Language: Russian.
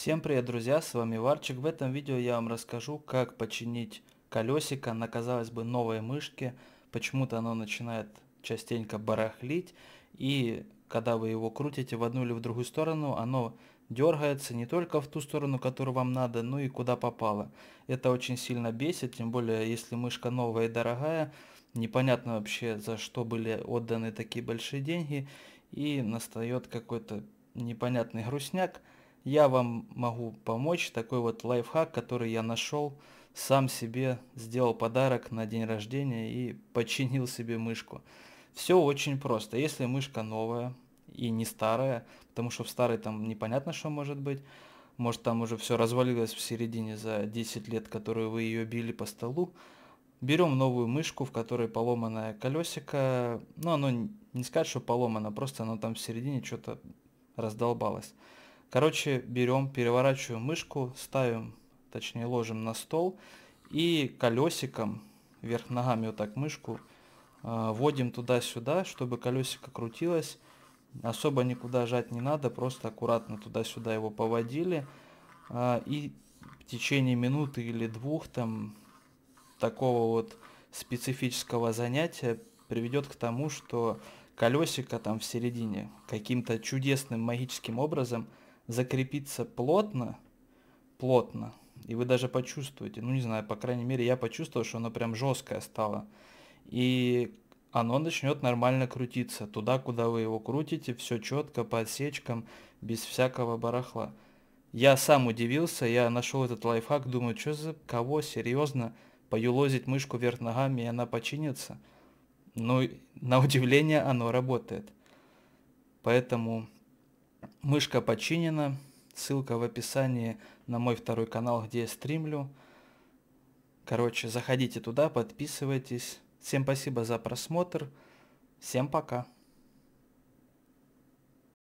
Всем привет, друзья, с вами Варчик. В этом видео я вам расскажу, как починить колесико на, казалось бы, новой мышке. Почему-то оно начинает частенько барахлить, и когда вы его крутите в одну или в другую сторону, оно дергается не только в ту сторону, которую вам надо, но и куда попало. Это очень сильно бесит, тем более, если мышка новая и дорогая, непонятно вообще, за что были отданы такие большие деньги, и настает какой-то непонятный грустняк я вам могу помочь. Такой вот лайфхак, который я нашел, сам себе сделал подарок на день рождения и починил себе мышку. Все очень просто. Если мышка новая и не старая, потому что в старой там непонятно, что может быть, может там уже все развалилось в середине за 10 лет, которые вы ее били по столу, берем новую мышку, в которой поломанное колесико, ну оно не сказать, что поломано, просто оно там в середине что-то раздолбалось. Короче, берем, переворачиваем мышку, ставим, точнее ложим на стол и колесиком, вверх ногами вот так мышку, э, вводим туда-сюда, чтобы колесико крутилось. Особо никуда жать не надо, просто аккуратно туда-сюда его поводили. Э, и в течение минуты или двух там такого вот специфического занятия приведет к тому, что колесико там в середине каким-то чудесным магическим образом закрепиться плотно, плотно, и вы даже почувствуете, ну не знаю, по крайней мере я почувствовал, что оно прям жесткое стало. И оно начнет нормально крутиться. Туда, куда вы его крутите, все четко, по отсечкам, без всякого барахла. Я сам удивился, я нашел этот лайфхак, думаю, что за кого, серьезно, поюлозить мышку вверх ногами, и она починится. Ну, на удивление, оно работает. Поэтому Мышка починена. Ссылка в описании на мой второй канал, где я стримлю. Короче, заходите туда, подписывайтесь. Всем спасибо за просмотр. Всем пока.